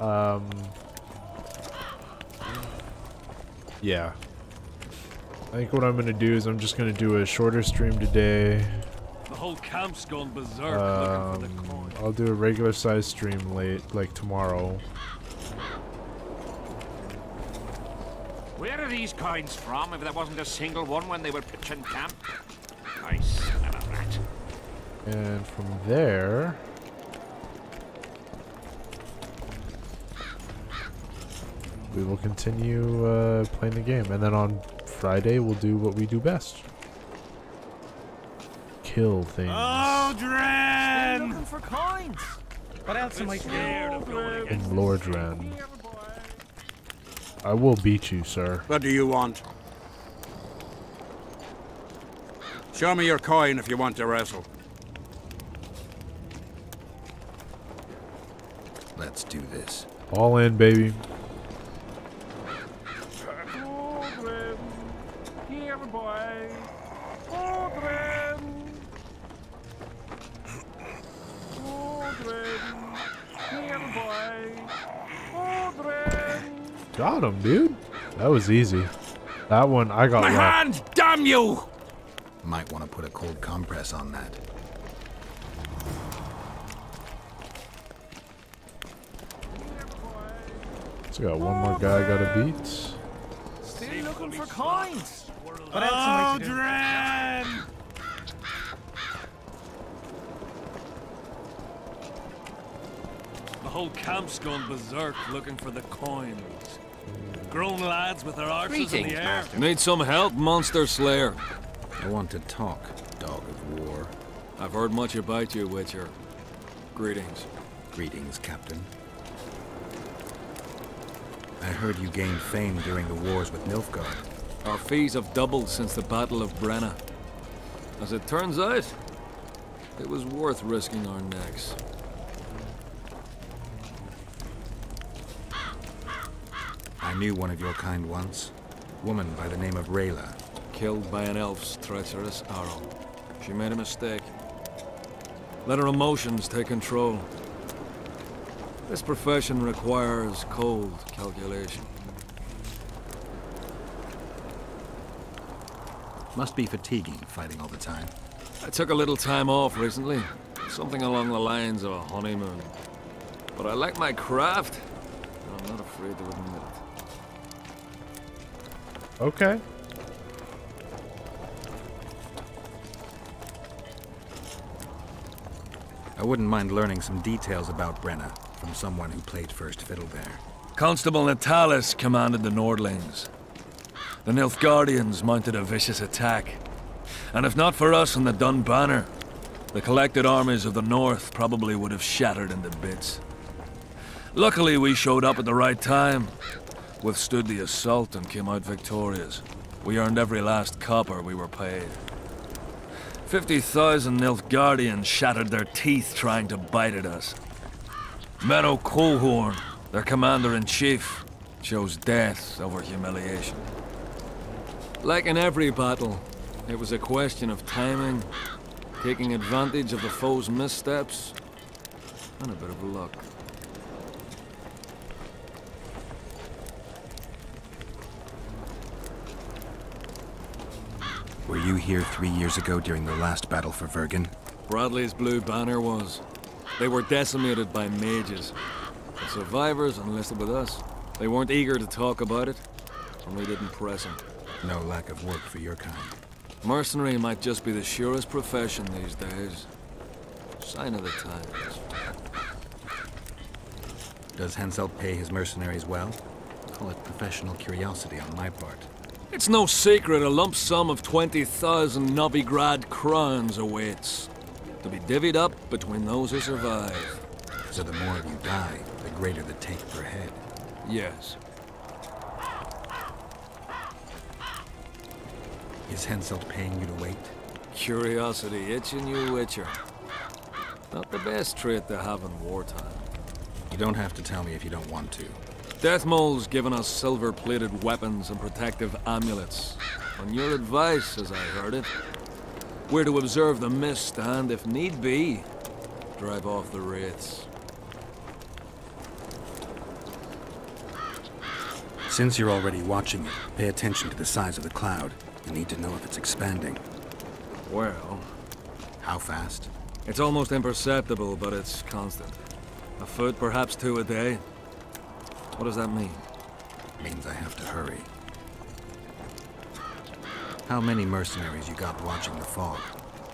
Um, yeah. I think what I'm gonna do is I'm just gonna do a shorter stream today. The whole camp's gone berserk Um, looking for the coin. I'll do a regular size stream late, like tomorrow. Where are these coins from if there wasn't a single one when they were pitching camp? I smell a rat. And from there, we will continue uh, playing the game. And then on Friday, we'll do what we do best. Kill things. Aldrin! looking for coins. What else am I Scared of going against In Lordran. I will beat you, sir. What do you want? Show me your coin if you want to wrestle. Let's do this. All in, baby. That was easy. That one, I got My luck. hand, damn you! Might want to put a cold compress on that. So got one more guy I gotta beat. Still looking for coins. What else am I to do? The whole camp's gone berserk looking for the coins. Grown lads with their arses in Greetings, the air. Master. Need some help, Monster Slayer? I want to talk, dog of war. I've heard much about you, Witcher. Greetings. Greetings, Captain. I heard you gained fame during the wars with Nilfgaard. Our fees have doubled since the Battle of Brenna. As it turns out, it was worth risking our necks. Knew one of your kind once. Woman by the name of Rayla. Killed by an elf's treacherous arrow. She made a mistake. Let her emotions take control. This profession requires cold calculation. Must be fatiguing, fighting all the time. I took a little time off recently. Something along the lines of a honeymoon. But I like my craft, and I'm not afraid to admit it. Okay. I wouldn't mind learning some details about Brenna from someone who played first fiddle there. Constable Natalis commanded the Nordlings. The Nilfgaardians mounted a vicious attack. And if not for us and the Dun Banner, the collected armies of the North probably would have shattered into bits. Luckily, we showed up at the right time, withstood the assault, and came out victorious. We earned every last copper we were paid. 50,000 Nilfgaardians shattered their teeth trying to bite at us. Menno Coehoorn, their commander-in-chief, chose death over humiliation. Like in every battle, it was a question of timing, taking advantage of the foe's missteps, and a bit of luck. Were you here three years ago during the last battle for Vergen? Bradley's blue banner was. They were decimated by mages. The survivors enlisted with us. They weren't eager to talk about it, and we didn't press them. No lack of work for your kind. Mercenary might just be the surest profession these days. Sign of the times. Does Henselt pay his mercenaries well? Call it professional curiosity on my part. It's no secret a lump sum of 20,000 Novigrad crowns awaits. To be divvied up between those who survive. So the more of you die, the greater the take per head. Yes. Is Henselt paying you to wait? Curiosity itching you, Witcher. Not the best trait to have in wartime. You don't have to tell me if you don't want to. Dethmold's given us silver-plated weapons and protective amulets. On your advice, as I heard it, we're to observe the mist and, if need be, drive off the wraiths. Since you're already watching it, pay attention to the size of the cloud. You need to know if it's expanding. Well, How fast? it's almost imperceptible, but it's constant. A foot, perhaps two a day. What does that mean? It Means I have to hurry. How many mercenaries you got watching the fog?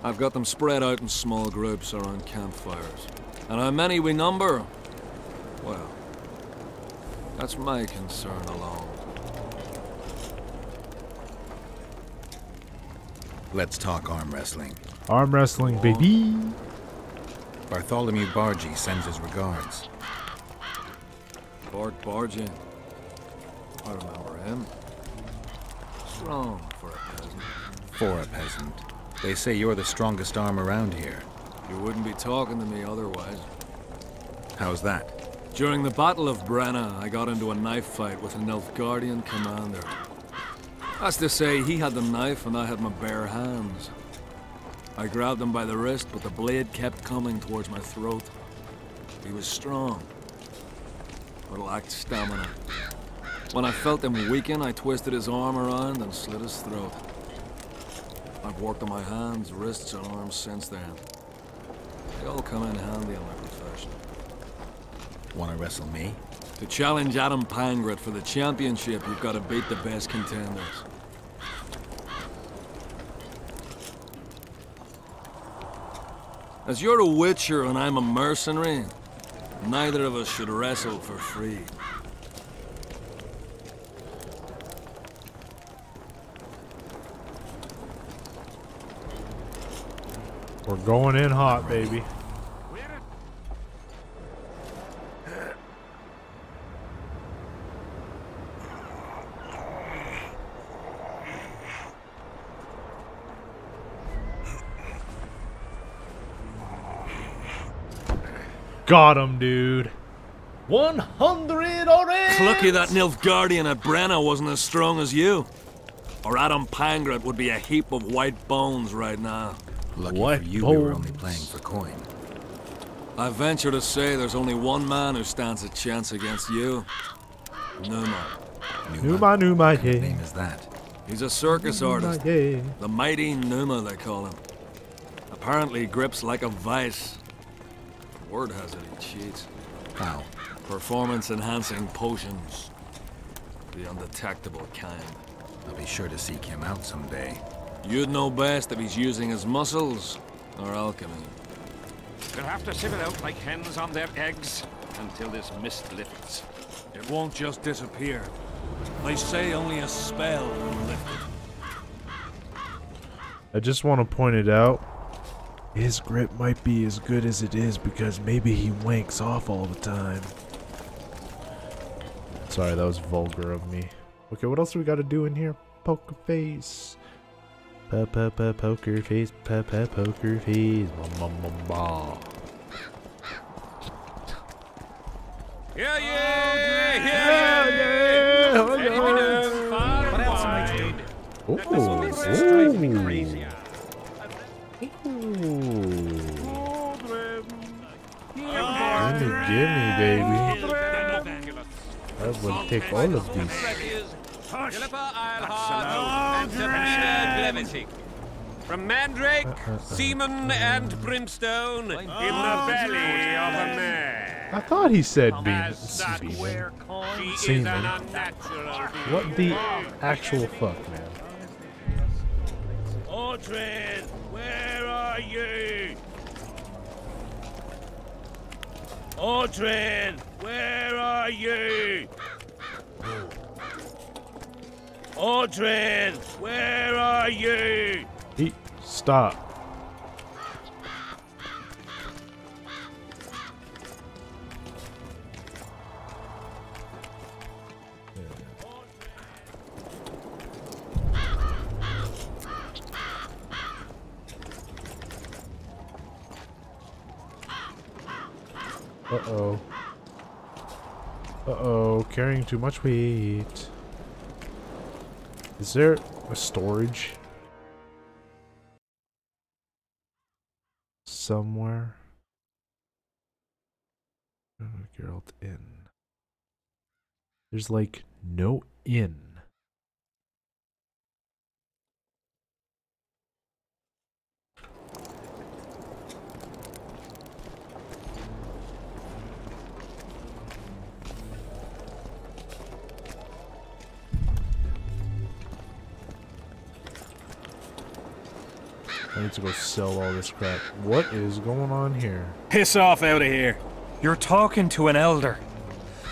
I've got them spread out in small groups around campfires. And how many we number? Well, that's my concern alone. Let's talk arm wrestling. Arm wrestling, baby. Bartholomew Bargy sends his regards. Bart Bargy. I remember him. Strong for a peasant. For a peasant. They say you're the strongest arm around here. You wouldn't be talking to me otherwise. How's that? During the Battle of Brenna, I got into a knife fight with an Nilfgaardian commander. That's to say, he had the knife and I had my bare hands. I grabbed him by the wrist, but the blade kept coming towards my throat. He was strong, but lacked stamina. When I felt him weaken, I twisted his arm around and slit his throat. I've worked on my hands, wrists, and arms since then. They all come in handy in my profession. Wanna wrestle me? To challenge Adam Pangratt for the championship, you've got to beat the best contenders. As you're a witcher and I'm a mercenary, neither of us should wrestle for free. We're going in hot, baby. Got him, dude. 100 already! Lucky that Nilfgaardian at Brenna wasn't as strong as you. Or Adam Pangratt would be a heap of white bones right now. Lucky What for you, we were only playing for coin. I venture to say there's only one man who stands a chance against you. Numa. Numa, Numa, What yeah. name is that? He's a circus artist. yeah. The mighty Numa, they call him. Apparently grips like a vice. Word has it he cheats. How? Performance-enhancing potions. The undetectable kind. I'll be sure to seek him out someday. You'd know best if he's using his muscles or alchemy. We'll have to sit it out like hens on their eggs until this mist lifts. It won't just disappear. They say only a spell will lift it. I just want to point it out. His grip might be as good as it is because maybe he wanks off all the time. Sorry, that was vulgar of me. Okay, what else do we got to do in here? Poker face. Pa pa pa poker face. Pa pa poker face. Ma ma ma ma. Yeah, yeah, Yeah, yeah, oh, yeah. Far What else am I wide. doing? Ooh, This is driving me ooh. crazy. Ooh. Take all of these. From Mandrake, Uh, uh, uh, Seaman, and Brimstone, in the belly of a man. I thought he said beam. Has semen. where She is Seaman. an unnatural being. What the actual fuck, man? Odrin, where are you? Odrin, where are you? Odrin, where are you? He stop. Uh-oh. Uh-oh, carrying too much weight. Is there a storage? Somewhere? Geralt Inn. There's like No inn. I need to go sell all this crap. What is going on here? Piss off out of here. You're talking to an elder.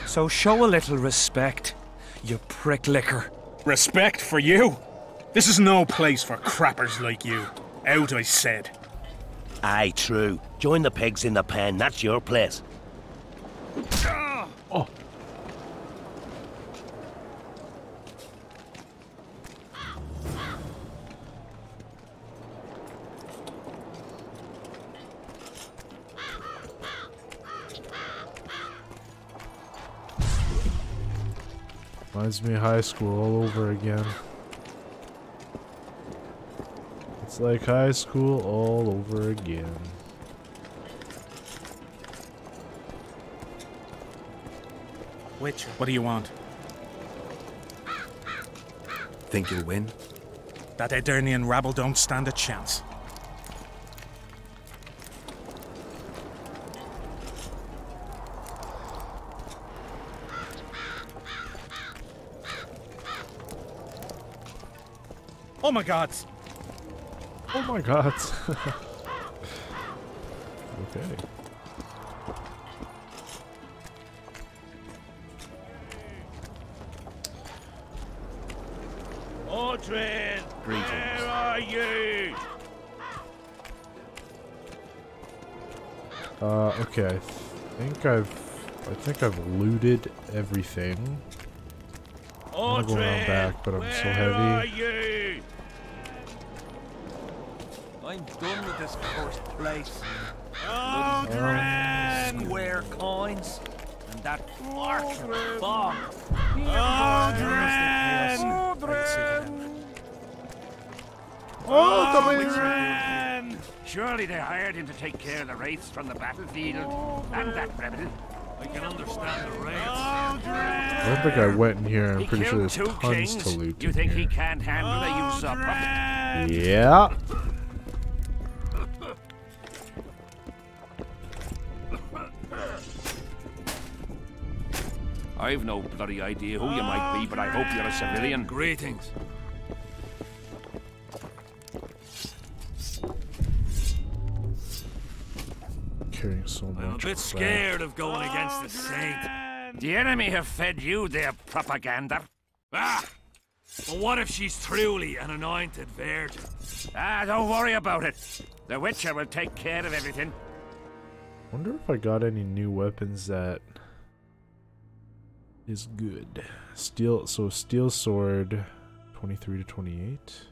So show a little respect, you prick licker. Respect for you? This is no place for crappers like you. Out, I said. Aye, true. Join the pigs in the pen. That's your place. Ah! Oh, Reminds me of high school all over again. It's like high school all over again. Witcher, what do you want? Think you'll win? That Aedirnian rabble don't stand a chance. My god! Oh my god. okay. Odrin! Greetings. Where are you? Uh, okay. I think I've, I think I've looted everything. I'm gonna go around back, but I'm so heavy. Are you? I'm done with this cursed place. Odrin! Square coins. And that archer bomb. Odrin! Odrin! Surely they hired him to take care of the wraiths from the battlefield. And that rebel. I can understand the raids. I don't think I went in here. I'm He pretty sure there's tons kings. to loot You in think he here. can't handle the usurper? Yeah. I've no bloody idea who you might be, but I hope you're a civilian. Greetings. Carrying so much. I'm a bit crap. scared of going against the saint. The enemy have fed you their propaganda. Ah! But what if she's truly an anointed virgin? Ah, don't worry about it. The Witcher will take care of everything. Wonder if I got any new weapons that is good. Steel. So steel sword, twenty-three to twenty-eight.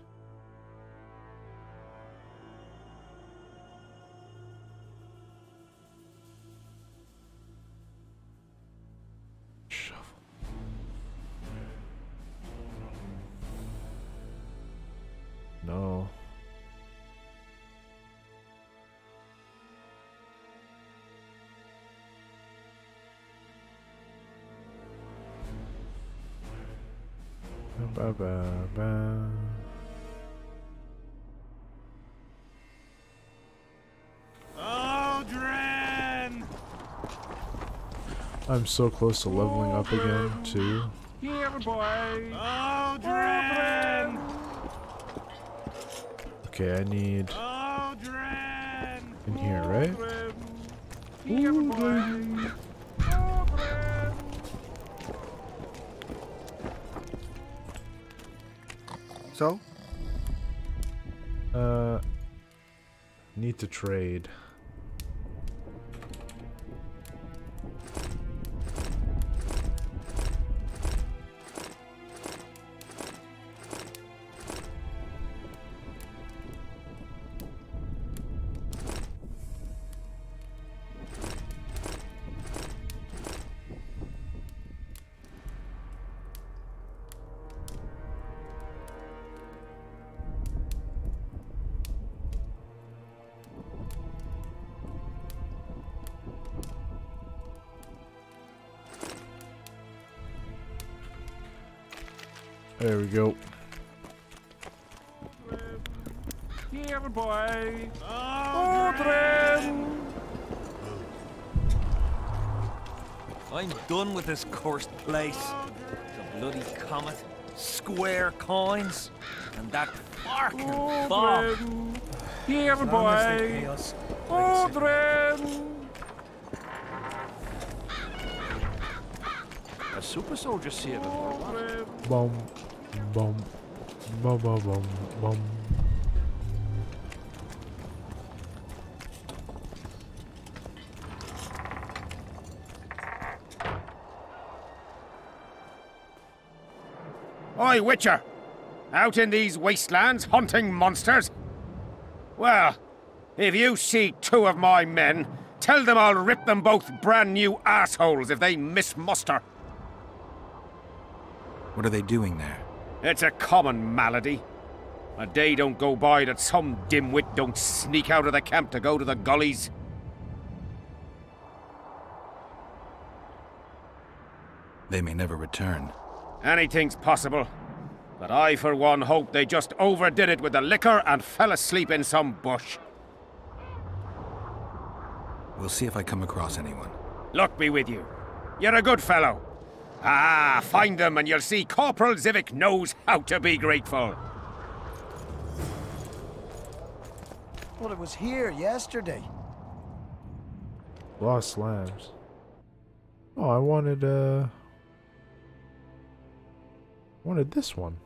Shovel. No. Ba, ba, ba. Odrin! I'm so close to leveling up again, too. Here, boy! Odrin! Okay, I need Odrin! in here, right? Here, boy! So? Uh, need to trade. There we go. Here, boy. Odrin! I'm done with this cursed place. The bloody comet, square coins, and that fucking bomb. Here, boy. Odrin! A super soldier saving or what? Bum, bum, bum, bum, bum, bum. Oi, Witcher! Out in these wastelands hunting monsters? Well, if you see two of my men, tell them I'll rip them both brand new assholes if they miss muster. What are they doing there? It's a common malady. A day don't go by that some dimwit don't sneak out of the camp to go to the gullies. They may never return. Anything's possible. But I, for one, hope they just overdid it with the liquor and fell asleep in some bush. We'll see if I come across anyone. Luck be with you. You're a good fellow. Ah, find them and you'll see Corporal Zivik knows how to be grateful. Well, it was here yesterday. Lost slabs. Oh, I wanted, uh... wanted this one.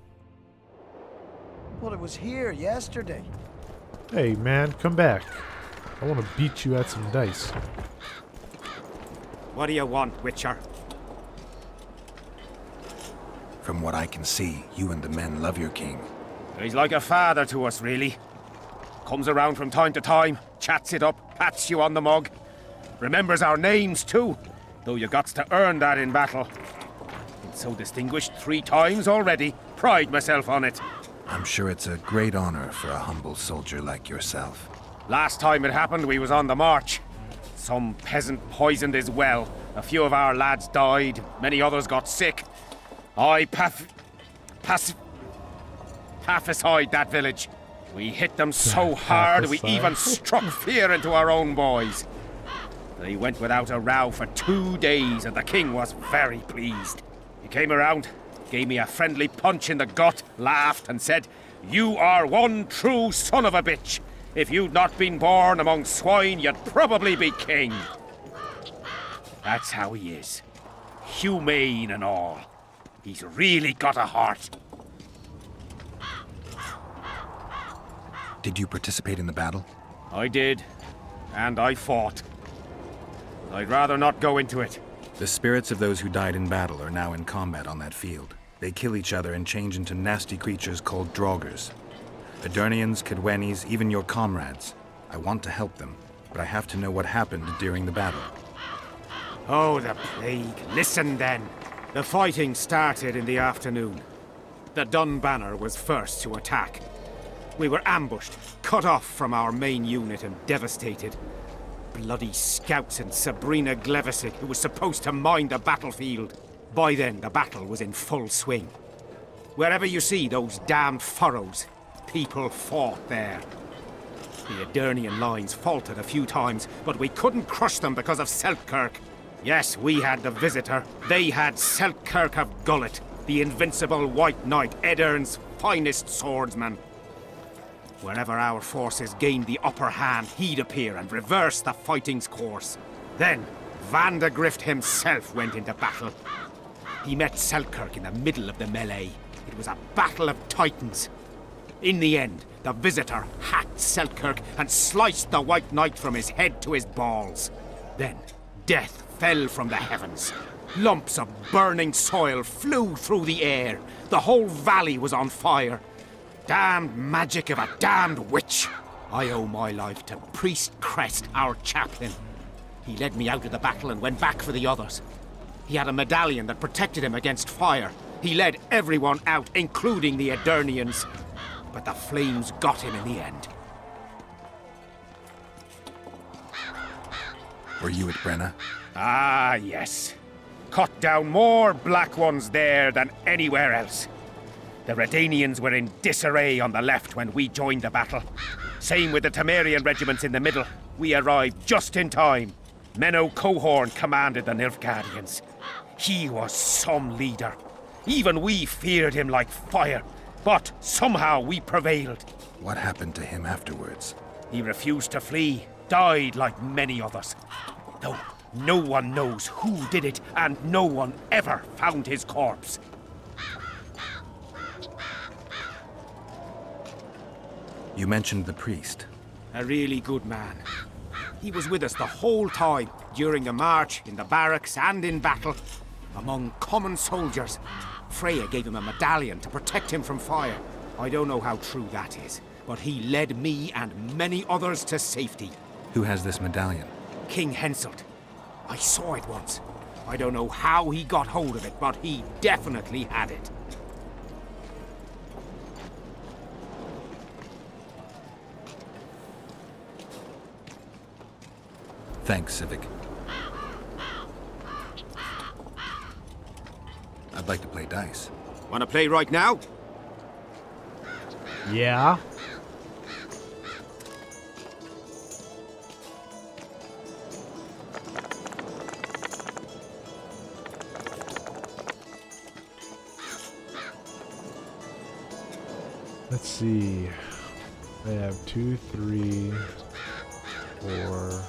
Well, it was here yesterday. Hey, man, come back. I want to beat you at some dice. What do you want, Witcher? From what I can see, you and the men love your king. He's like a father to us, really. Comes around from time to time, chats it up, pats you on the mug. Remembers our names, too, though you gots to earn that in battle. Been so distinguished three times already. Pride myself on it. I'm sure it's a great honor for a humble soldier like yourself. Last time it happened, we was on the march. Some peasant poisoned his well. A few of our lads died. Many others got sick. I path... pass... pacified that village. We hit them so hard, we even struck fear into our own boys. They went without a row for two days, and the king was very pleased. He came around, gave me a friendly punch in the gut, laughed, and said, You are one true son of a bitch. If you'd not been born among swine, you'd probably be king. That's how he is. Humane and all. He's really got a heart. Did you participate in the battle? I did. And I fought. I'd rather not go into it. The spirits of those who died in battle are now in combat on that field. They kill each other and change into nasty creatures called Draugirs. Aedirnians, Kaedwenis, even your comrades. I want to help them, but I have to know what happened during the battle. Oh, the plague. Listen then. The fighting started in the afternoon. The Dun Banner was first to attack. We were ambushed, cut off from our main unit and devastated. Bloody scouts and Sabrina Glevissig, who was supposed to mind the battlefield. By then, the battle was in full swing. Wherever you see those damned furrows, people fought there. The Aedirnian lines faltered a few times, but we couldn't crush them because of Seltkirk. Yes, we had the Visitor. They had Seltkirk of Gulet, the invincible White Knight, Aedirn's finest swordsman. Wherever our forces gained the upper hand, he'd appear and reverse the fighting's course. Then, Vandergrift himself went into battle. He met Seltkirk in the middle of the melee. It was a battle of titans. In the end, the Visitor hacked Seltkirk and sliced the White Knight from his head to his balls. Then, death fell from the heavens. Lumps of burning soil flew through the air. The whole valley was on fire. Damned magic of a damned witch. I owe my life to Priest Crest, our chaplain. He led me out of the battle and went back for the others. He had a medallion that protected him against fire. He led everyone out, including the Aedirnians. But the flames got him in the end. Were you at Brenna? Ah, yes. Cut down more black ones there than anywhere else. The Redanians were in disarray on the left when we joined the battle. Same with the Temerian regiments in the middle. We arrived just in time. Menno Coehoorn commanded the Nilfgaardians. He was some leader. Even we feared him like fire. But somehow we prevailed. What happened to him afterwards? He refused to flee, died like many others. No, no one knows who did it, and no one ever found his corpse. You mentioned the priest. A really good man. He was with us the whole time, during the march, in the barracks, and in battle. Among common soldiers. Freya gave him a medallion to protect him from fire. I don't know how true that is, but he led me and many others to safety. Who has this medallion? King Henselt. I saw it once. I don't know how he got hold of it, but he definitely had it. Thanks, Zivik. I'd like to play dice. Wanna play right now? Yeah. Let's see. I have two, three, four.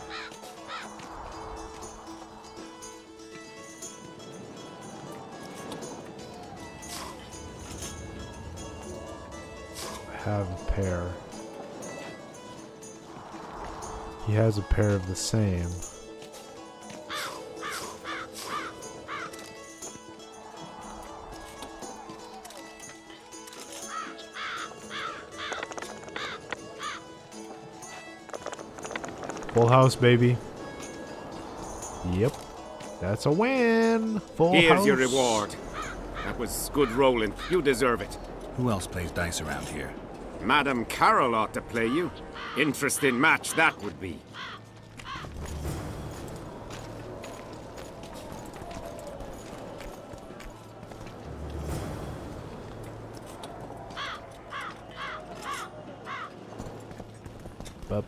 Have a pair. He has a pair of the same. Full house, baby. Yep. That's a win. Full Here's house. your reward. That was good rolling. You deserve it. Who else plays dice around here? Madam Carol ought to play you. Interesting match that would be.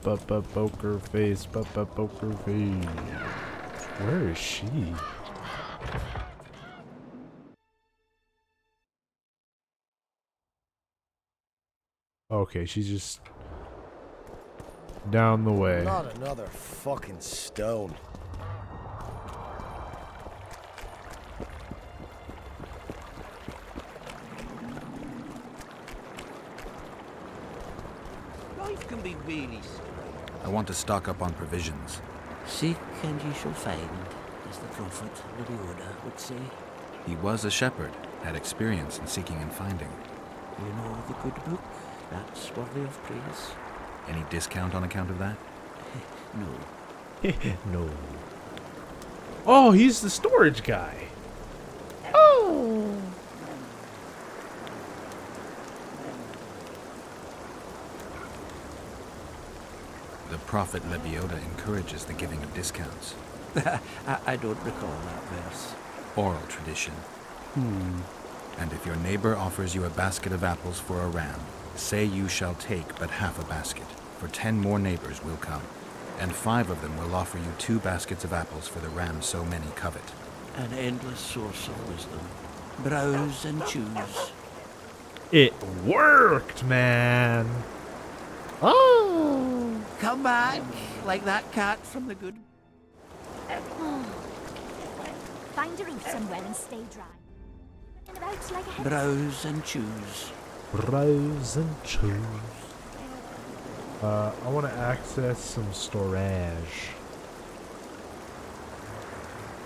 Ba ba ba poker face, ba ba poker face. Where is she? Okay, she's just down the way. Not another fucking stone. Life can be really strange. I want to stock up on provisions. Seek and ye shall find, as the prophet Lebioda would say. He was a shepherd, had experience in seeking and finding. You know the good book, that's worthy of praise. Any discount on account of that? No. no. Oh, he's the storage guy. The prophet Lebioda encourages the giving of discounts. I, I don't recall that verse. Oral tradition. Hmm. And if your neighbor offers you a basket of apples for a ram, say you shall take but half a basket, for ten more neighbors will come, and five of them will offer you two baskets of apples for the ram so many covet. An endless source of wisdom. Browse and choose. It worked, man. Come back, like that cat from the good. Find a roof somewhere and stay dry. And about like a. Browse and choose. Browse and choose. Uh, I want to access some storage.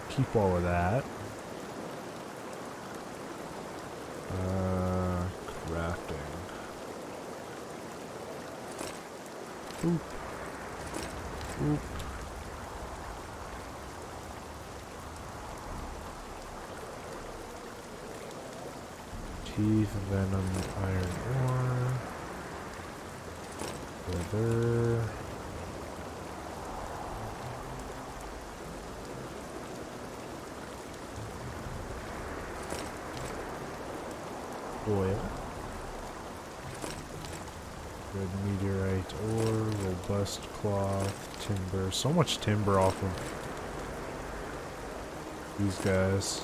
Keep all of that. Uh, crafting. Oop. Oop. Teeth, venom, iron ore. Leather. Oil. Red meteorite ore, robust cloth, timber. So much timber off of these guys.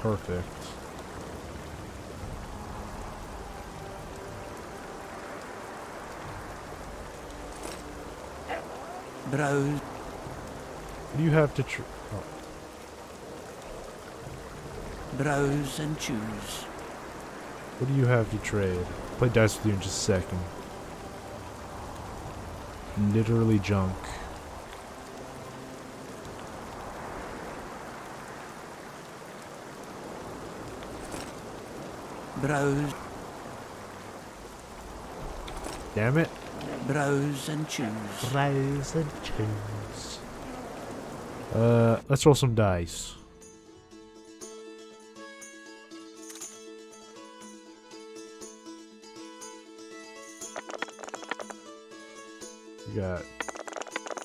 Perfect. Do you have to tr- oh. Browse and choose. What do you have to trade? Play dice with you in just a second. Literally junk. Browse. Damn it. Browse and choose. Browse and choose. Uh, let's roll some dice. We got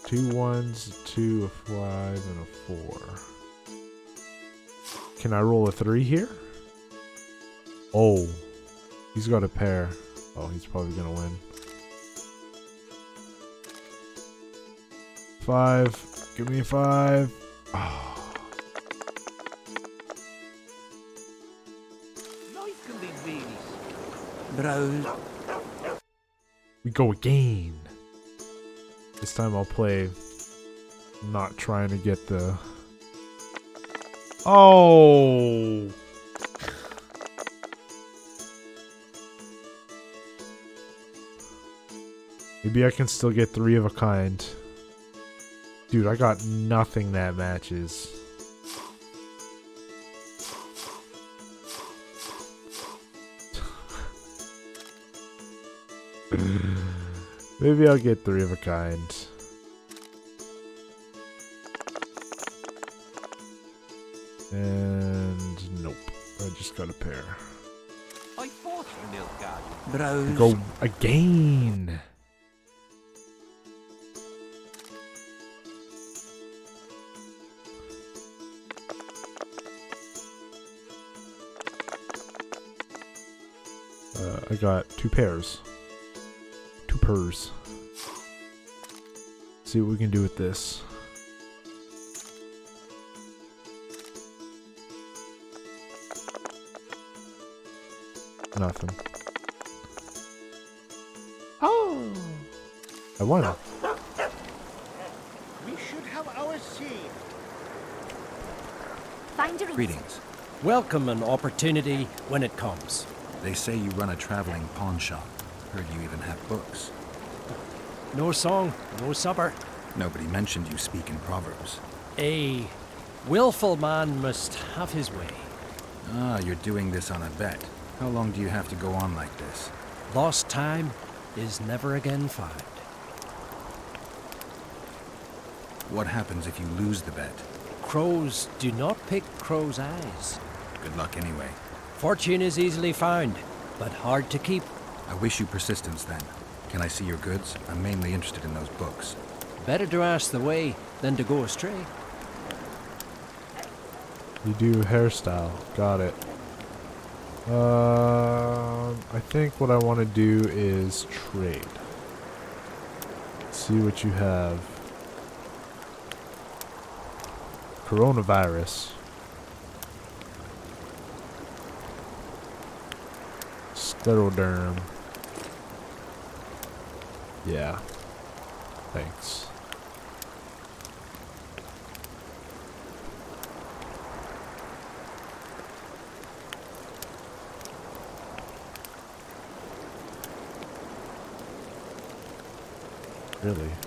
two ones, two, a five, and a four. Can I roll a three here? Oh, he's got a pair. Oh, he's probably gonna win. Five. Give me a five. Oh. Life can be really. Browse. We go again. This time I'll play not trying to get the Oh Maybe I can still get three of a kind. Dude, I got nothing that matches. Maybe I'll get three of a kind. And nope. I just got a pair. I fought for Nilfgaard. Browse. Go again. Uh, I got two pairs. Two purrs. See what we can do with this. Nothing. Oh! I won. We should have our say. Find a Greetings. Welcome an opportunity when it comes. They say you run a traveling pawn shop. Heard you even have books. No song, no supper. Nobody mentioned you speak in proverbs. A willful man must have his way. Ah, you're doing this on a bet. How long do you have to go on like this? Lost time is never again found. What happens if you lose the bet? Crows do not pick crows' eyes. Good luck anyway. Fortune is easily found, but hard to keep. I wish you persistence then. Can I see your goods? I'm mainly interested in those books. Better to ask the way than to go astray. You do hairstyle. Got it. Um, I think what I want to do is trade. See what you have. Cortinarius. Scleroderm. Yeah. Thanks. Really?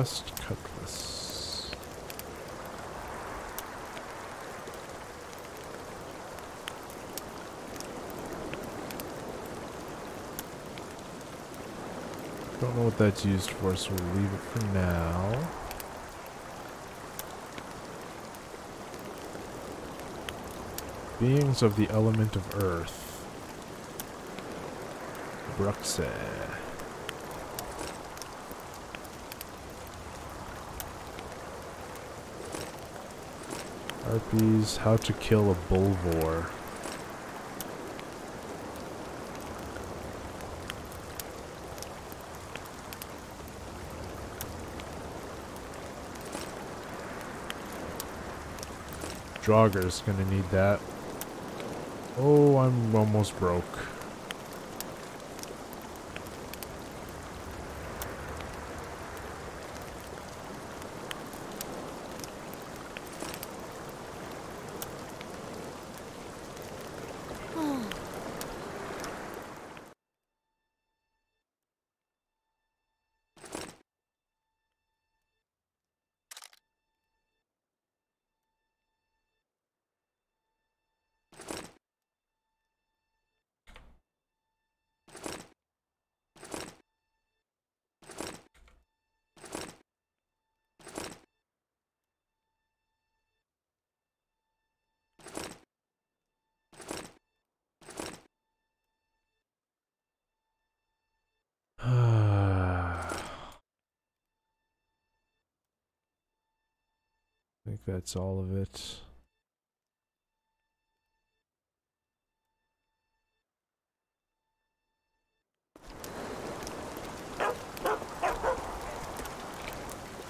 Robust cutlass. Don't know what that's used for, so we'll leave it for now. Beings of the element of earth. Bruxa. Harpies, how to kill a bullvore. Draugir's gonna need that. Oh, I'm almost broke. I think that's all of it.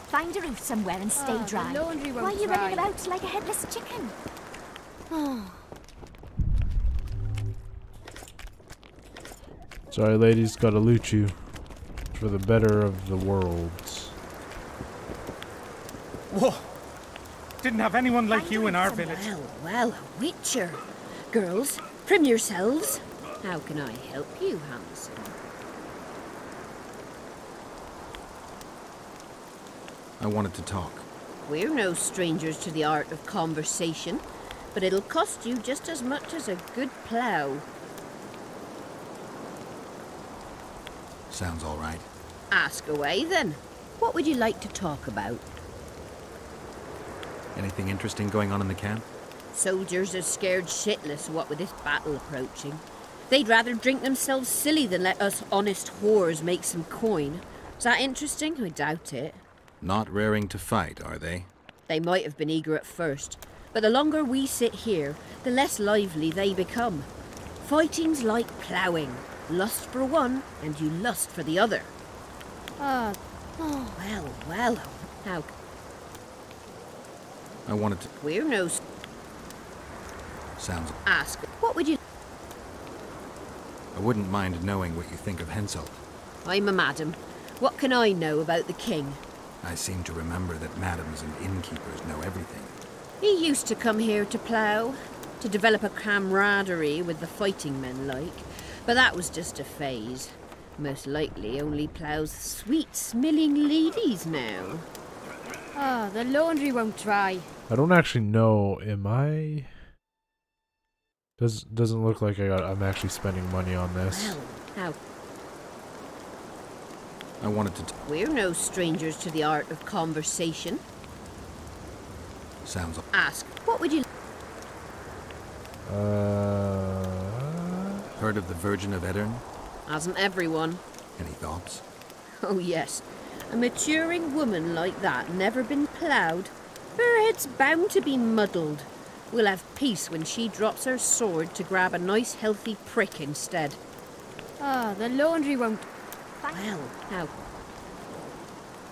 Find a roof somewhere and stay ah, the dry. laundry Why won't are you running about like a headless chicken? Oh. Sorry, ladies, gotta loot you. For the better of the world. Whoa! Didn't have anyone like you in our village. Well, well, a witcher. Girls, trim yourselves. How can I help you, Hanson? I wanted to talk. We're no strangers to the art of conversation, but it'll cost you just as much as a good plough. Sounds all right. Ask away, then. What would you like to talk about? Anything interesting going on in the camp? Soldiers are scared shitless what with this battle approaching. They'd rather drink themselves silly than let us honest whores make some coin. Is that interesting? I doubt it. Not raring to fight, are they? They might have been eager at first, but the longer we sit here, the less lively they become. Fighting's like ploughing. Lust for one, and you lust for the other. Ah, oh, well, well. How? I wanted to. We're no Sounds. ask. What would you? I wouldn't mind knowing what you think of Henselt. I'm a madam. What can I know about the king? I seem to remember that madams and innkeepers know everything. He used to come here to plough, to develop a camaraderie with the fighting men like, but that was just a phase. Most likely only ploughs sweet smelling ladies now. Ah, the laundry won't dry. I don't actually know. Am I? Does doesn't look like I got. I'm actually spending money on this. Well, how? I wanted to. T- We're no strangers to the art of conversation. Sounds. Ask, what would you? Uh. Heard of the Virgin of Aedirn? Hasn't everyone? Any thoughts? Oh yes, a maturing woman like that never been ploughed. Her head's bound to be muddled. We'll have peace when she drops her sword to grab a nice healthy prick instead. Ah, the laundry won't. Well, now...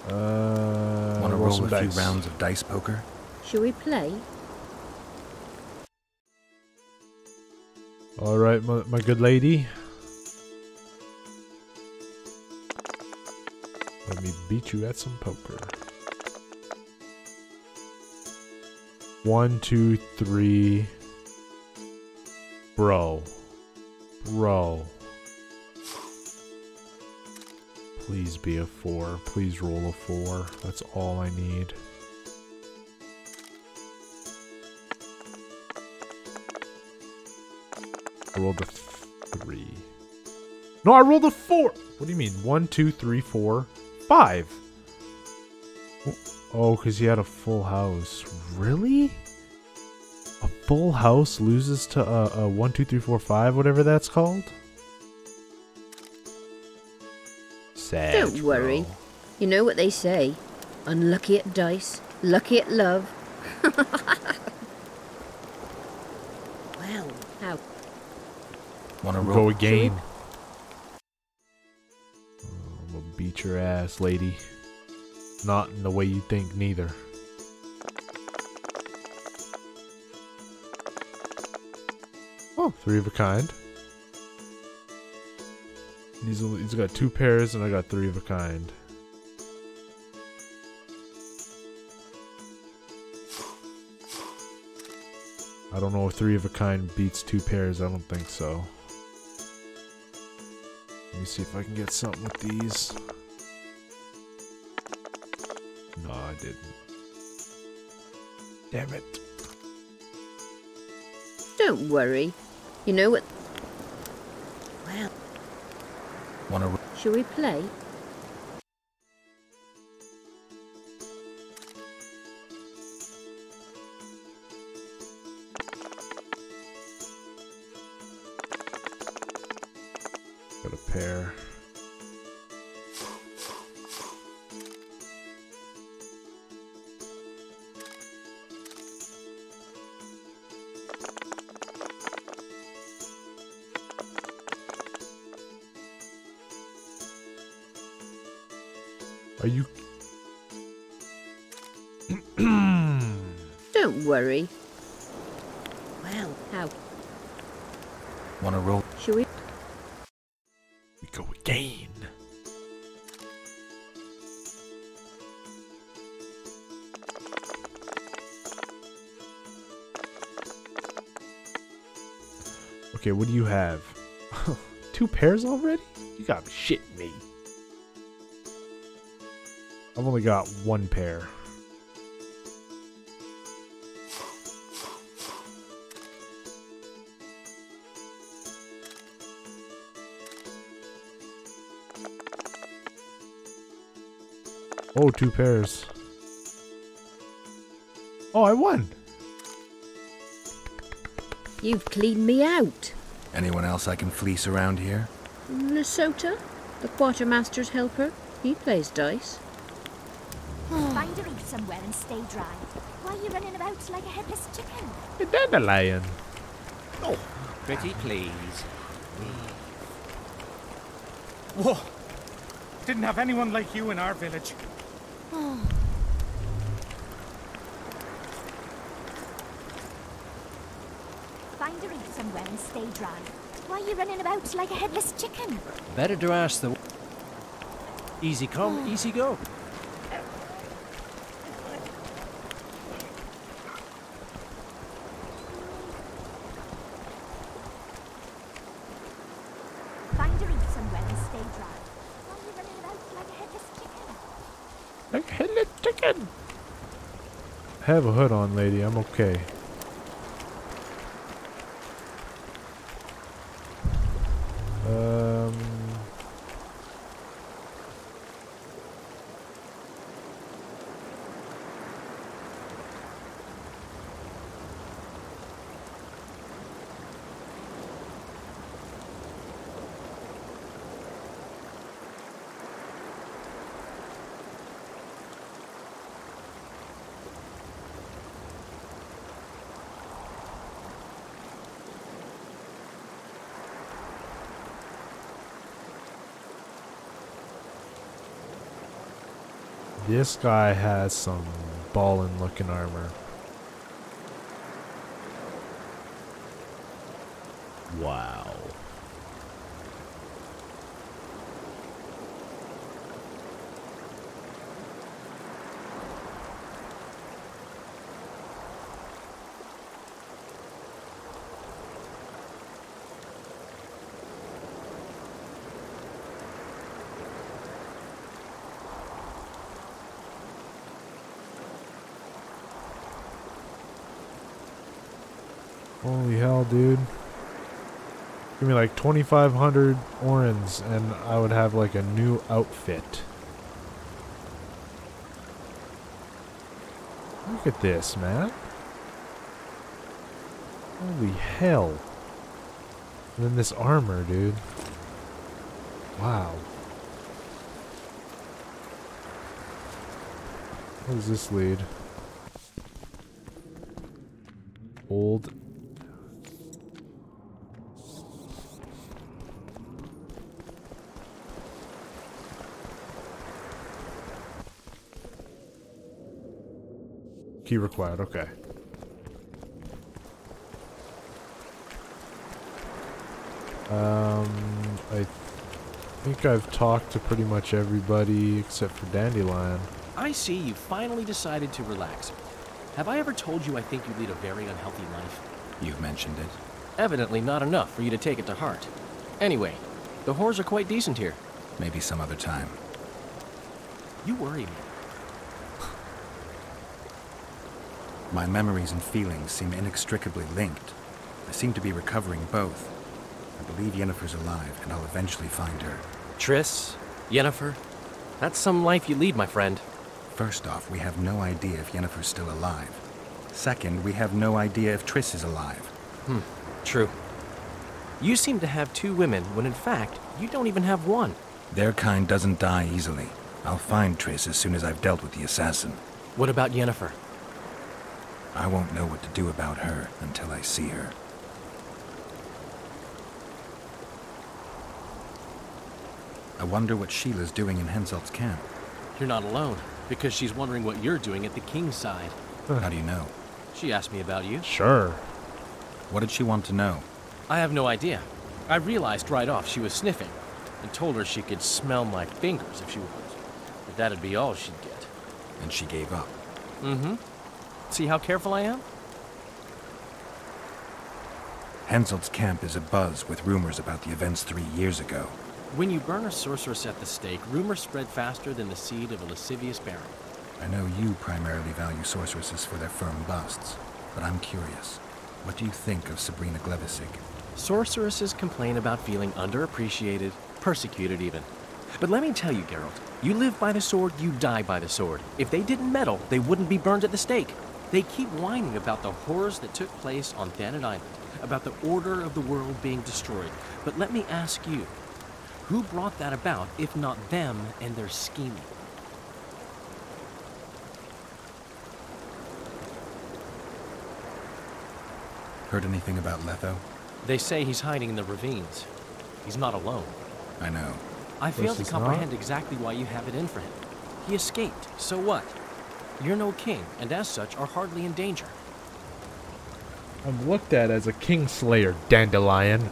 Uh. Want to roll roll some a few rounds of dice poker? Shall we play? All right, my, my good lady. Let me beat you at some poker. One, two, three. Bro. Bro. Please be a four. Please roll a four. That's all I need. I rolled a three. No, I rolled a four. What do you mean? One, two, three, four, five. Oh, because he had a full house. Really? A full house loses to uh, a one, two, three, four, five, whatever that's called. Sad. Don't worry. You know what they say. Unlucky at dice, lucky at love. well, how? Wanna Go roll? again. Beat your ass, lady. Not in the way you think, neither. Oh, three of a kind. He's, he's got two pairs, and I got three of a kind. I don't know if three of a kind beats two pairs. I don't think so. Let me see if I can get something with these. No, I didn't. Damn it. Don't worry. You know what? Well, Wanna ro- shall we play? Got a pair. Are you? Don't worry. Well, how? Wanna roll? Shall we? We go again. Okay, what do you have? Two pairs already? You got shit me. I've only got one pair. Oh, two pairs. Oh, I won. You've cleaned me out. Anyone else I can fleece around here? Lesota, the quartermaster's helper. He plays dice. Find a reef somewhere and stay dry. Why are you running about like a headless chicken? A dandelion. Oh, pretty please. Whoa! Didn't have anyone like you in our village. Oh. Find a reef somewhere and stay dry. Why are you running about like a headless chicken? Better to ask the. Easy come, easy go. Find a reef somewhere and stay dry. Why are you running about like a headless chicken? Like a headless chicken. I have a hood on, lady. I'm okay. This guy has some ballin' looking armor. Wow. Holy hell, dude. Give me like 2,500 orens and I would have like a new outfit. Look at this, man. Holy hell. And then this armor, dude. Wow. What does this lead? Old. Key required, okay. Um, I think I've talked to pretty much everybody except for Dandelion. I see you finally decided to relax. Have I ever told you I think you lead a very unhealthy life? You've mentioned it. Evidently not enough for you to take it to heart. Anyway, the whores are quite decent here. Maybe some other time. You worry me. My memories and feelings seem inextricably linked. I seem to be recovering both. I believe Yennefer's alive, and I'll eventually find her. Triss, Yennefer, that's some life you lead, my friend. First off, we have no idea if Yennefer's still alive. Second, we have no idea if Triss is alive. Hmm, true. You seem to have two women when in fact, you don't even have one. Their kind doesn't die easily. I'll find Triss as soon as I've dealt with the assassin. What about Yennefer? I won't know what to do about her until I see her. I wonder what Síle's doing in Henselt's camp. You're not alone, because she's wondering what you're doing at the king's side. How do you know? She asked me about you. Sure. What did she want to know? I have no idea. I realized right off she was sniffing, and told her she could smell my fingers if she wanted. But that'd be all she'd get. And she gave up. Mm-hmm. See how careful I am? Henselt's camp is abuzz with rumors about the events three years ago. When you burn a sorceress at the stake, rumors spread faster than the seed of a lascivious baron. I know you primarily value sorceresses for their firm busts, but I'm curious. What do you think of Sabrina Glevissig? Sorceresses complain about feeling underappreciated, persecuted even. But let me tell you, Geralt, you live by the sword, you die by the sword. If they didn't meddle, they wouldn't be burned at the stake. They keep whining about the horrors that took place on Thanedd Island, about the order of the world being destroyed. But let me ask you, who brought that about if not them and their scheming? Heard anything about Letho? They say he's hiding in the ravines. He's not alone. I know. I fail to comprehend not? exactly why you have it in for him. He escaped, so what? You're no king, and as such are hardly in danger. I'm looked at as a kingslayer, Dandelion.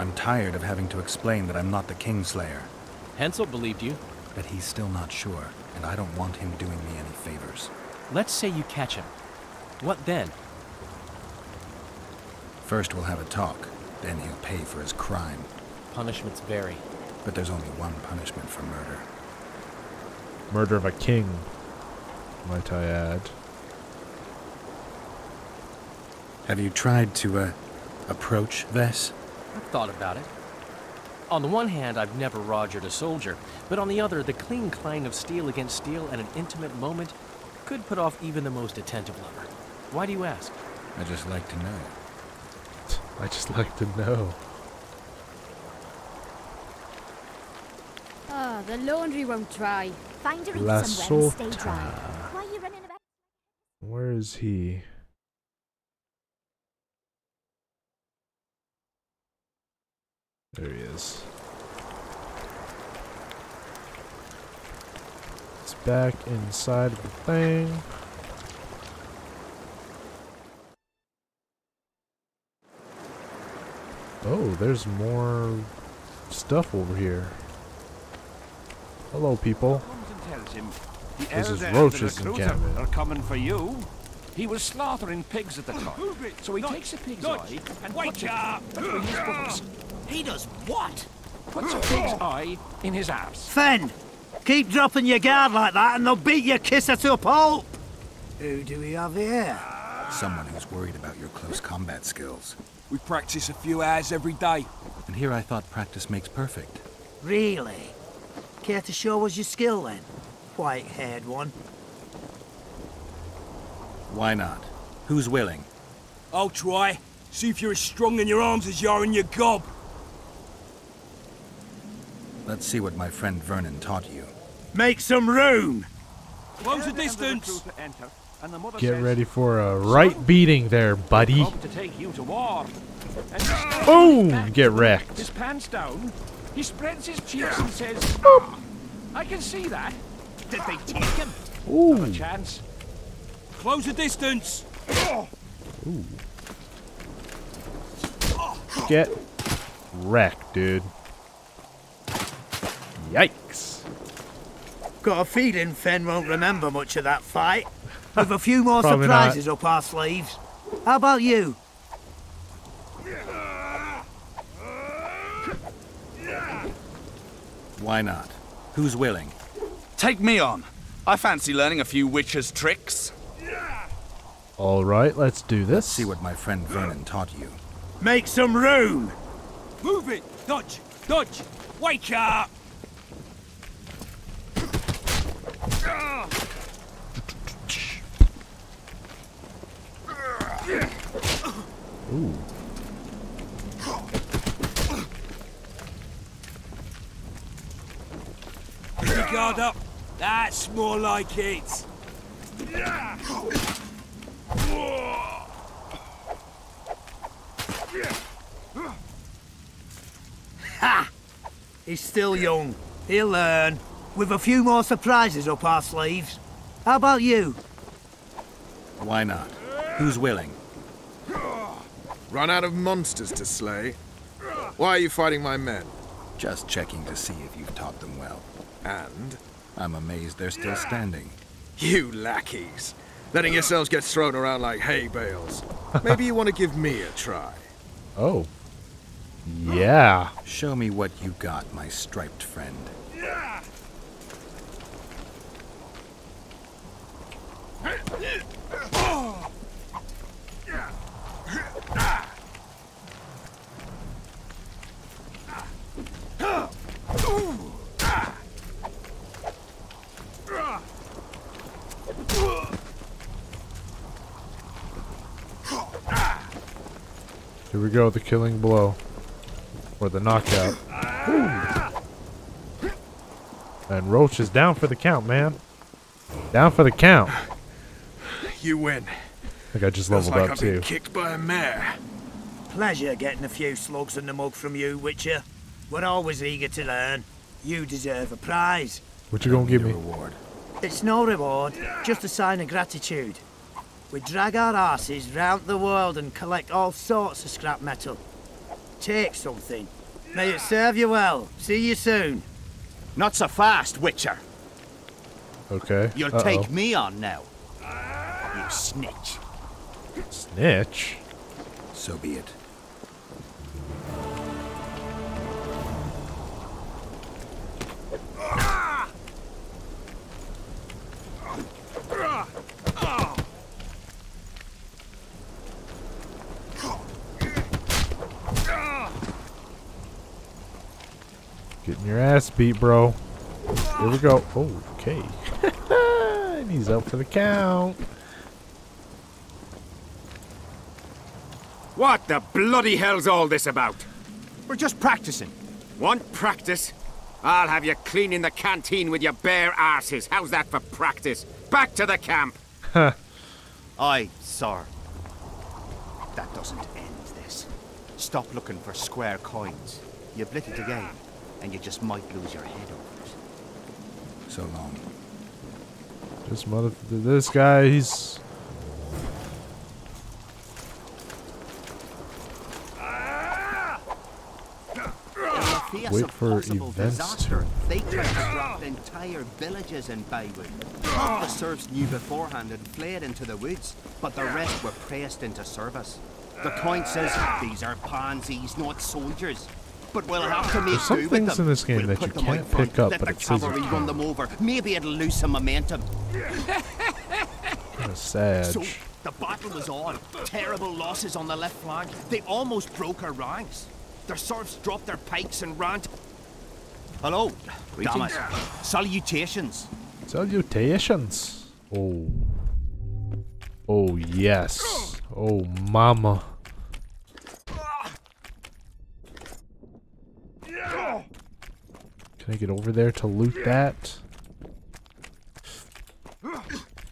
I'm tired of having to explain that I'm not the Kingslayer. Henselt believed you. But he's still not sure, and I don't want him doing me any favors. Let's say you catch him. What then? First we'll have a talk, then he'll pay for his crime. Punishments vary. But there's only one punishment for murder. Murder of a king, might I add. Have you tried to, uh, approach Vess? I've thought about it. On the one hand, I've never rogered a soldier, but on the other, the clean clang of steel against steel at an intimate moment could put off even the most attentive lover. Why do you ask? I just like to know. I just like to know. Ah, the laundry won't dry. Find a La somewhere and stay dry. Sota. Why are you running about? Where is he? There he is. It's back inside of the thing. Oh, there's more stuff over here. Hello, people. Comes and tells him the This is elder and roaches the recruiter encampment. are coming for you. He was slaughtering pigs at the time, so he takes a pig's eye and puts it between his buttocks. He does what? Puts a pig's eye in his ass. Fen! Keep dropping your guard like that and they'll beat your kisser to a pulp! Who do we have here? Someone who's worried about your close combat skills. We practice a few hours every day. And here I thought practice makes perfect. Really? Care to show us your skill then? white-haired one. Why not? Who's willing? I'll try. See if you're as strong in your arms as you are in your gob. Let's see what my friend Vernon taught you. Make some room! Close the distance! Get ready for a right beating there, buddy. to take you to war. And Boom! Get wrecked. His pants down. He spreads his cheeks and says, "Ah, I can see that. Did they take him? Ooh. Not a chance. Close the distance! Ooh. Get wrecked, dude. Yikes. Got a feeling Fen won't remember much of that fight. With a few more Probably not. surprises up our sleeves. How about you? Why not? Who's willing? Take me on. I fancy learning a few witcher's tricks. All right, let's do this. See what my friend Vernon taught you. Make some room! Move it! Dodge! Dodge! Wake up! Ooh. Guard up. That's more like it. Ha! He's still young. He'll learn. With a few more surprises up our sleeves. How about you? Why not? Who's willing? Run out of monsters to slay? Why are you fighting my men? Just checking to see if you've taught them well. And? I'm amazed they're still standing. You lackeys. Letting yourselves get thrown around like hay bales. Maybe you want to give me a try. Oh. Yeah. Show me what you got, my striped friend. Here we go, the killing blow. Or the knockout. And Roach is down for the count, man. Down for the count. You win. think I just Feels leveled like up I've been too. kicked by a mare. Pleasure getting a few slugs in the mug from you, Witcher. We're always eager to learn. You deserve a prize. What you gonna give me? Reward. It's no reward, just a sign of gratitude. We drag our asses round the world and collect all sorts of scrap metal. Take something. May it serve you well. See you soon. Not so fast, Witcher. Okay. You'll Uh-oh. take me on now. You snitch. Snitch? So be it. Your ass beat, bro. Here we go. Oh, okay. and he's up for the count. What the bloody hell's all this about? We're just practicing. Want practice? I'll have you cleaning the canteen with your bare asses. How's that for practice? Back to the camp. Aye, sir. That doesn't end this. Stop looking for square coins. You've lit it again, and you just might lose your head over it. So long. This mother, this guy, he's Wait for events disaster, to- They tried to drop entire villages in Baywood. Half the serfs knew beforehand and fled into the woods, but the rest were pressed into service. The count says these are pansies, not soldiers. But we'll have to make There's some things in this game We'll that you can't front, pick up, but the it says you can. run them over. Maybe it'll lose some momentum. kind of sad. So the battle was on. Terrible losses on the left flank. They almost broke our ranks. Their serfs dropped their pikes and ran. Hello, Greetings. Damas. Salutations. Salutations. Oh. Oh, yes. Oh, mama. Can I get over there to loot that?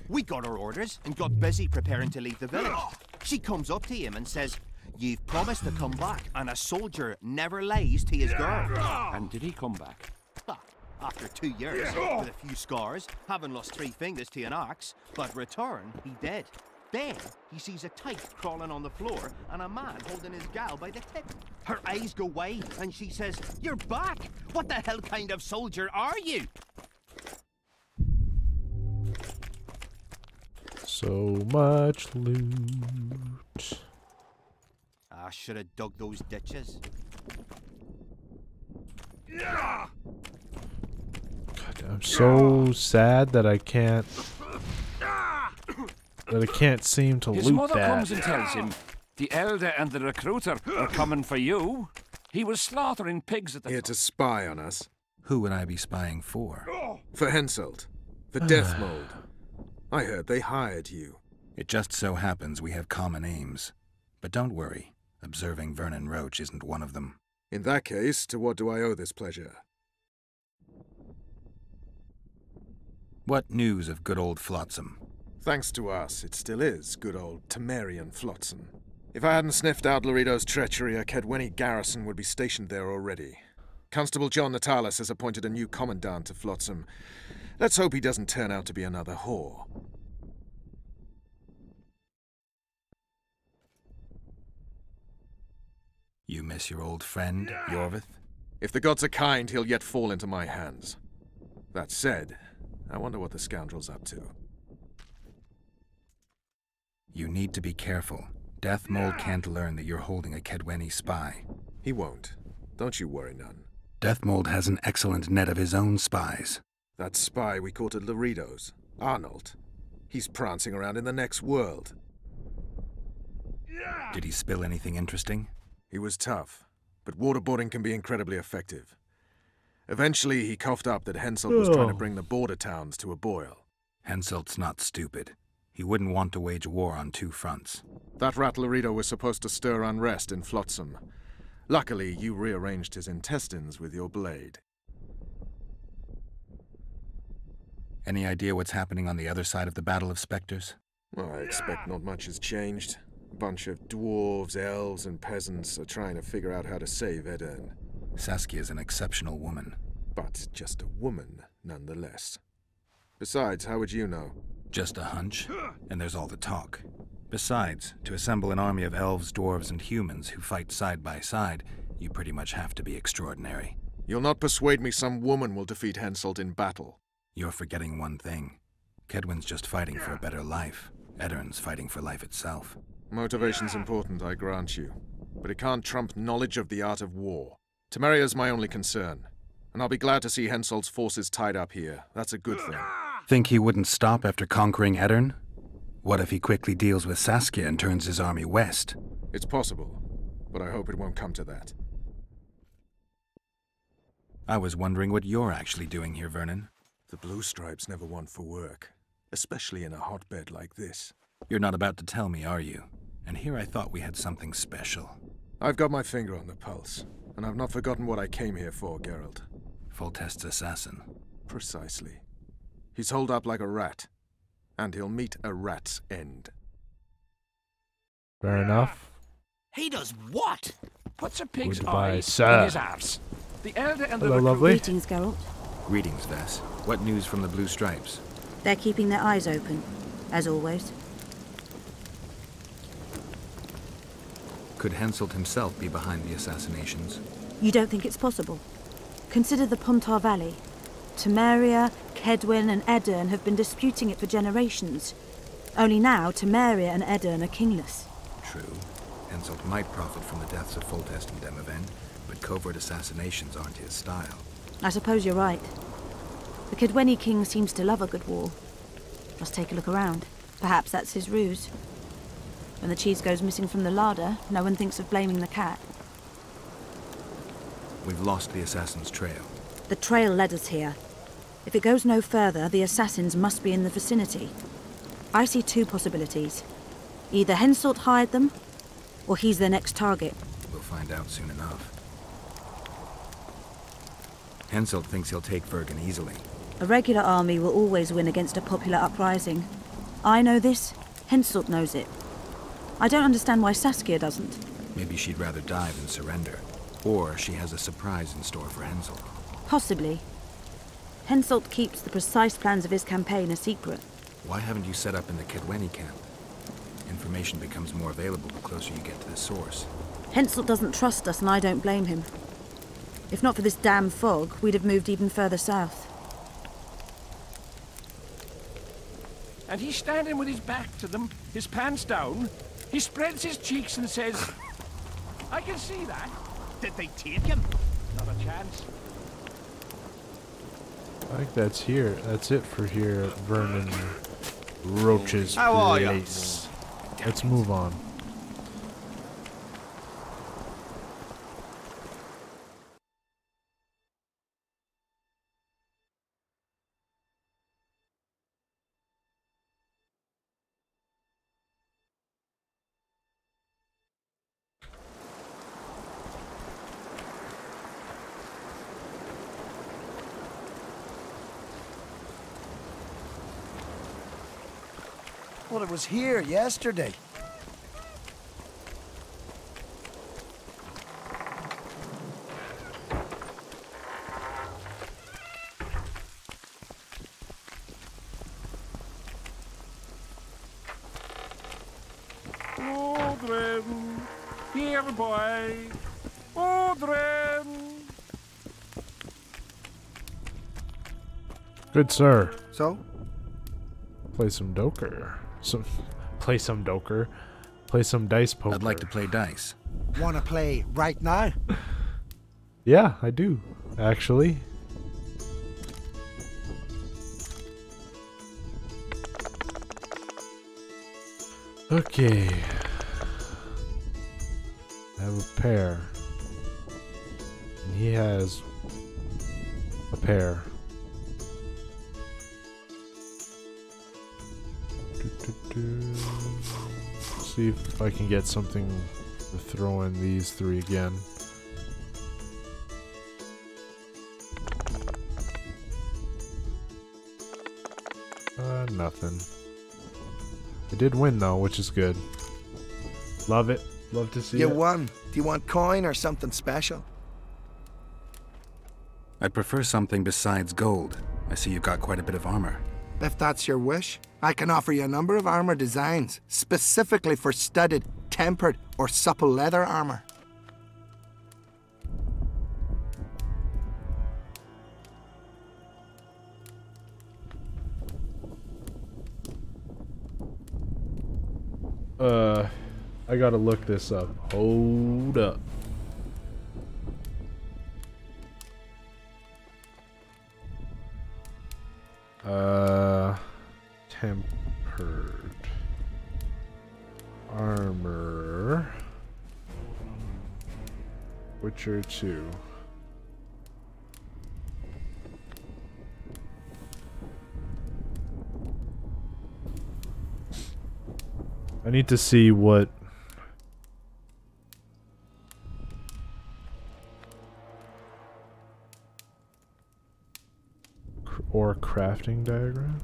We got our orders and got busy preparing to leave the village. She comes up to him and says, You've promised to come back, and a soldier never lies to his girl. And did he come back? After two years, with a few scars, having lost three fingers to an axe, but return, he dead. Then he sees a tyke crawling on the floor and a man holding his gal by the tip. Her eyes go wide and she says, You're back! What the hell kind of soldier are you? So much loot. I should have dug those ditches. God, I'm so sad that I can't that I can't seem to His loot mother that. comes and tells him, the elder and the recruiter are coming for you. He was slaughtering pigs at the Here to spy on us. Who would I be spying for? For Henselt. For Dethmold. I heard they hired you. It just so happens we have common aims. But don't worry, observing Vernon Roche isn't one of them. In that case, to what do I owe this pleasure? What news of good old Flotsam? Thanks to us, it still is good old Temerian Flotsam. If I hadn't sniffed out Loredo's treachery, a Kaedweni garrison would be stationed there already. Constable John Natalis has appointed a new commandant to Flotsam. Let's hope he doesn't turn out to be another whore. You miss your old friend, Iorveth? If the gods are kind, he'll yet fall into my hands. That said, I wonder what the scoundrel's up to. You need to be careful. Dethmold can't learn that you're holding a Kaedweni spy. He won't. Don't you worry none. Dethmold has an excellent net of his own spies. That spy we caught at Loredo's, Arnold. He's prancing around in the next world. Did he spill anything interesting? He was tough, but waterboarding can be incredibly effective. Eventually, he coughed up that Henselt was trying to Oh. bring the border towns to a boil. Henselt's not stupid. He wouldn't want to wage war on two fronts. That rat Loredo was supposed to stir unrest in Flotsam. Luckily, you rearranged his intestines with your blade. Any idea what's happening on the other side of the Battle of Spectres? Well, I expect not much has changed. A bunch of dwarves, elves, and peasants are trying to figure out how to save Aedirn. Saskia is an exceptional woman. But just a woman, nonetheless. Besides, how would you know? Just a hunch, and there's all the talk. Besides, to assemble an army of elves, dwarves, and humans who fight side by side, you pretty much have to be extraordinary. You'll not persuade me some woman will defeat Henselt in battle. You're forgetting one thing. Kaedwen's just fighting for a better life. Aedirn's fighting for life itself. Motivation's important, I grant you. But it can't trump knowledge of the art of war. Temeria's my only concern. And I'll be glad to see Henselt's forces tied up here. That's a good thing. Think he wouldn't stop after conquering Aedirn? What if he quickly deals with Saskia and turns his army west? It's possible, but I hope it won't come to that. I was wondering what you're actually doing here, Vernon. The Blue Stripes never want for work, especially in a hotbed like this. You're not about to tell me, are you? And here I thought we had something special. I've got my finger on the pulse, and I've not forgotten what I came here for, Geralt. Foltest's assassin. Precisely. He's holed up like a rat, and he'll meet a rat's end. Fair enough. He does what? Puts a pig's Goodbye, eye sir. in his arse. The elder and the Hello, recruit- lovely. Greetings, Geralt. Greetings, Vess. What news from the Blue Stripes? They're keeping their eyes open, as always. Could Henselt himself be behind the assassinations? You don't think it's possible? Consider the Pontar Valley. Temeria, Kaedwen, and Aedirn have been disputing it for generations. Only now, Temeria and Aedirn are kingless. True. Henselt might profit from the deaths of Foltest and Demavend, but covert assassinations aren't his style. I suppose you're right. The Kaedweni king seems to love a good war. Must take a look around. Perhaps that's his ruse. When the cheese goes missing from the larder, no one thinks of blaming the cat. We've lost the assassin's trail. The trail led us here. If it goes no further, the assassins must be in the vicinity. I see two possibilities. Either Henselt hired them, or he's their next target. We'll find out soon enough. Henselt thinks he'll take Vergen easily. A regular army will always win against a popular uprising. I know this, Henselt knows it. I don't understand why Saskia doesn't. Maybe she'd rather die than surrender. Or she has a surprise in store for Henselt. Possibly. Henselt keeps the precise plans of his campaign a secret. Why haven't you set up in the Kaedweni camp? Information becomes more available the closer you get to the source. Henselt doesn't trust us, and I don't blame him. If not for this damn fog, we'd have moved even further south. And he's standing with his back to them, his pants down. He spreads his cheeks and says, I can see that. Did they take him? Not a chance. I think that's here. That's it for here Vernon Roche's How are ya? place. Let's move on. Was here yesterday. Odrin! Here, boy! Odrin! Good sir. So? Play some doker. Some play some doker. Play some dice poker. I'd like to play dice. Wanna play right now? Yeah, I do. Actually. Okay. I have a pair. And he has a pair. See if I can get something to throw in these three again. Uh, nothing. I did win though, which is good. Love it. Love to see You it. won. Do you want coin or something special? I'd prefer something besides gold. I see you've got quite a bit of armor. If that's your wish, I can offer you a number of armor designs, specifically for studded, tempered, or supple leather armor. Uh, I gotta look this up. Hold up. Uh, tempered armor. Witcher 2. I need to see what or crafting diagram.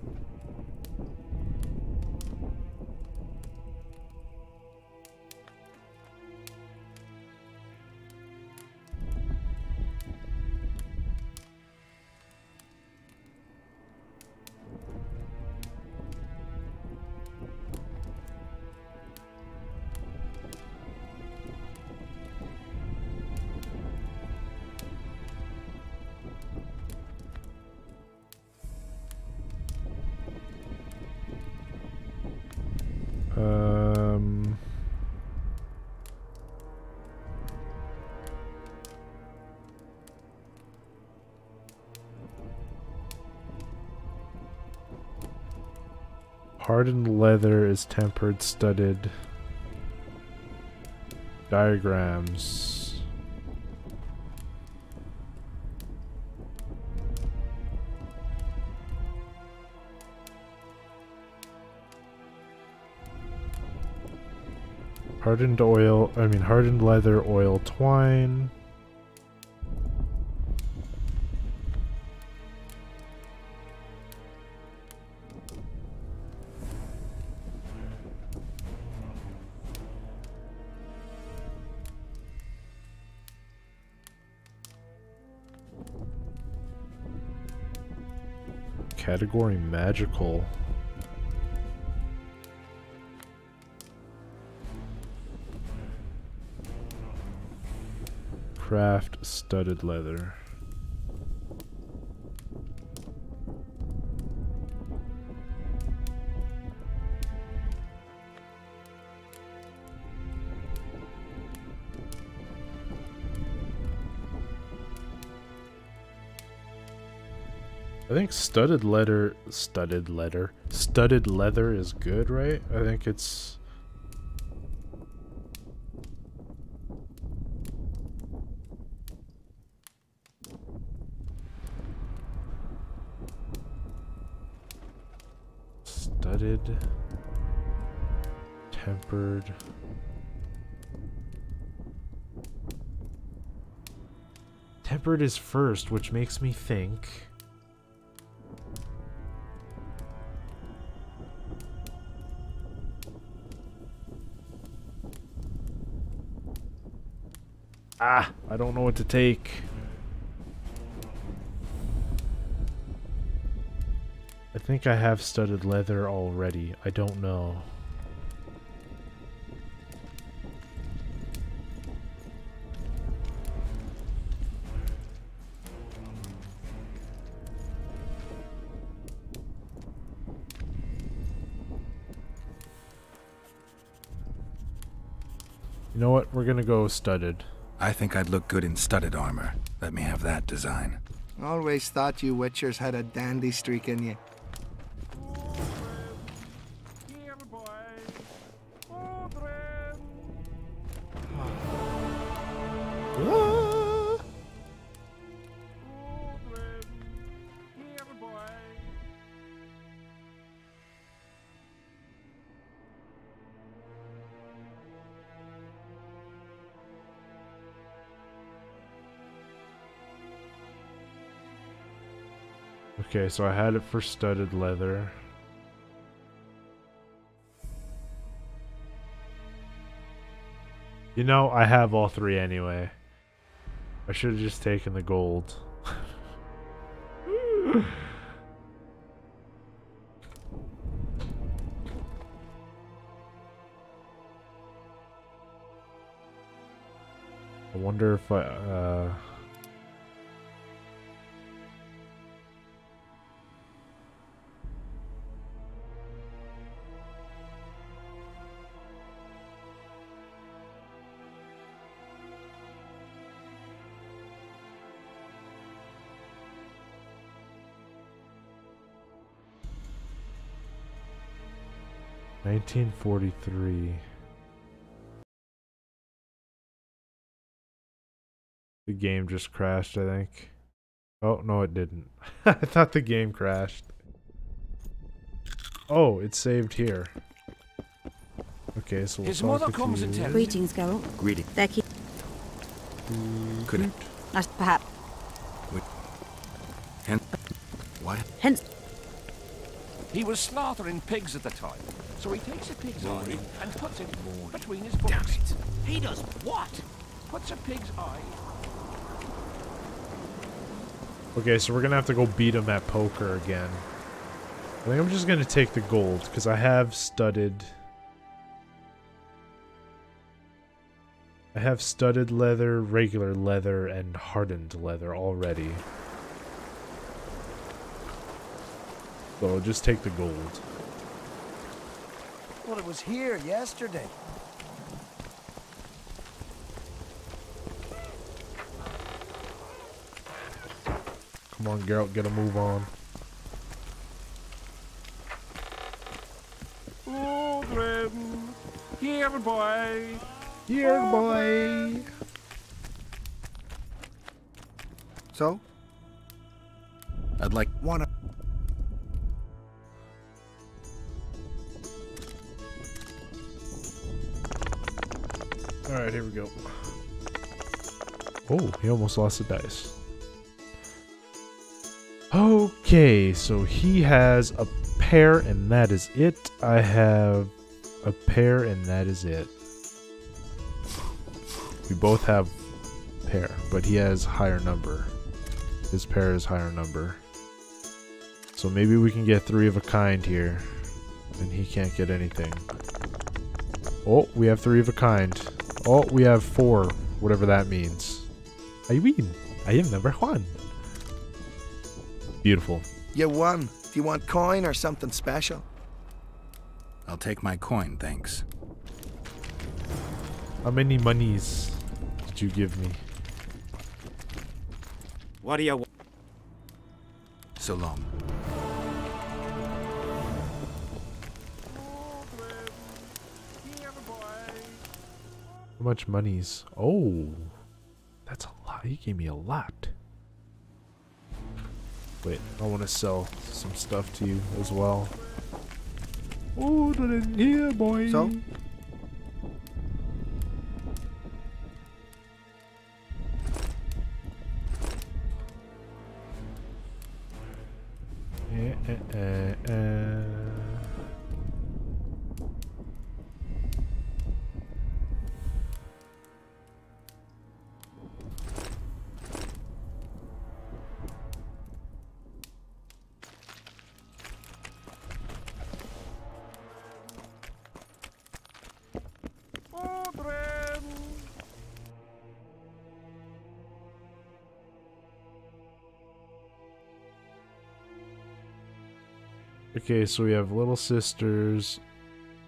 Hardened leather is tempered, studded. Diagrams. Hardened oil, I mean hardened leather, oil, twine. Category magical. Craft studded leather. Studded leather, studded leather, studded leather is good, right? I think it's studded, tempered. Tempered is first, which makes me think. I don't know what to take. I think I have studded leather already. I don't know. You know what? We're gonna go studded. I think I'd look good in studded armor. Let me have that design. Always thought you Witchers had a dandy streak in you. Okay, so I had it for studded leather. You know, I have all three anyway. I should have just taken the gold. I wonder if I, uh... Nineteen forty-three. The game just crashed, I think. Oh, no it didn't. I thought the game crashed. Oh, it saved here. Okay, so we'll His talk mother with comes you. and tells- Greetings, Geralt. Greeting. They're keep- Could it? As perhaps. Hen what? Hence. He was slaughtering pigs at the time, so he takes a pig's eye and puts it between his books. He does what? Puts a pig's eye. Okay, so we're gonna have to go beat him at poker again. I think I'm just gonna take the gold, because I have studded... I have studded leather, regular leather, and hardened leather already. So just take the gold. Well, it was here yesterday. Come on, Geralt, get a move on. Aldrin, here, boy. Here, boy. So? I'd like Wanna Alright, here we go. Oh, he almost lost the dice. Okay, so he has a pair and that is it. I have a pair and that is it. We both have pair, but he has higher number. His pair is higher number. So maybe we can get three of a kind here. And he can't get anything. Oh, we have three of a kind. Oh, we have four, whatever that means. I win. I am number one. Beautiful. You won. Do you want coin or something special? I'll take my coin, thanks. How many monies did you give me? What do you want? So long. How much monies? Oh, that's a lot. He gave me a lot. Wait, I want to sell some stuff to you as well. Oh, in here, boy. So? Eh, eh, eh, eh. Okay, so we have Little Sisters,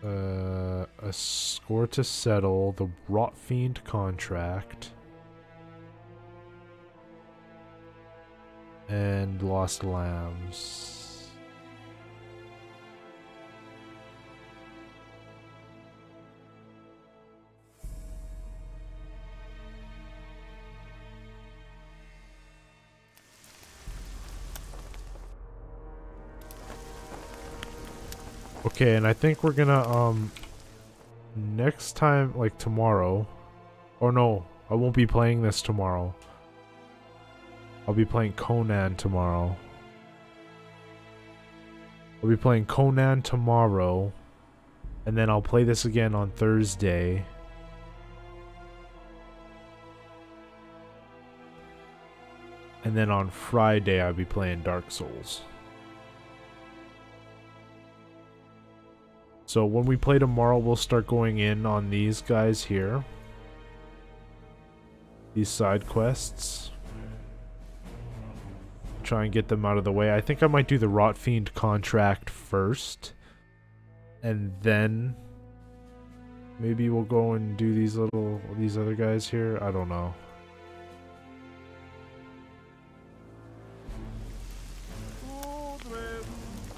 uh, a score to settle, the Rot Fiend contract, and Lost Lambs. Okay, and I think we're gonna, um, next time, like tomorrow, or no, I won't be playing this tomorrow. I'll be playing Conan tomorrow. I'll be playing Conan tomorrow, and then I'll play this again on Thursday. And then on Friday, I'll be playing Dark Souls. So when we play tomorrow, we'll start going in on these guys here. These side quests. Try and get them out of the way. I think I might do the Rot Fiend contract first. And then maybe we'll go and do these little these other guys here. I don't know.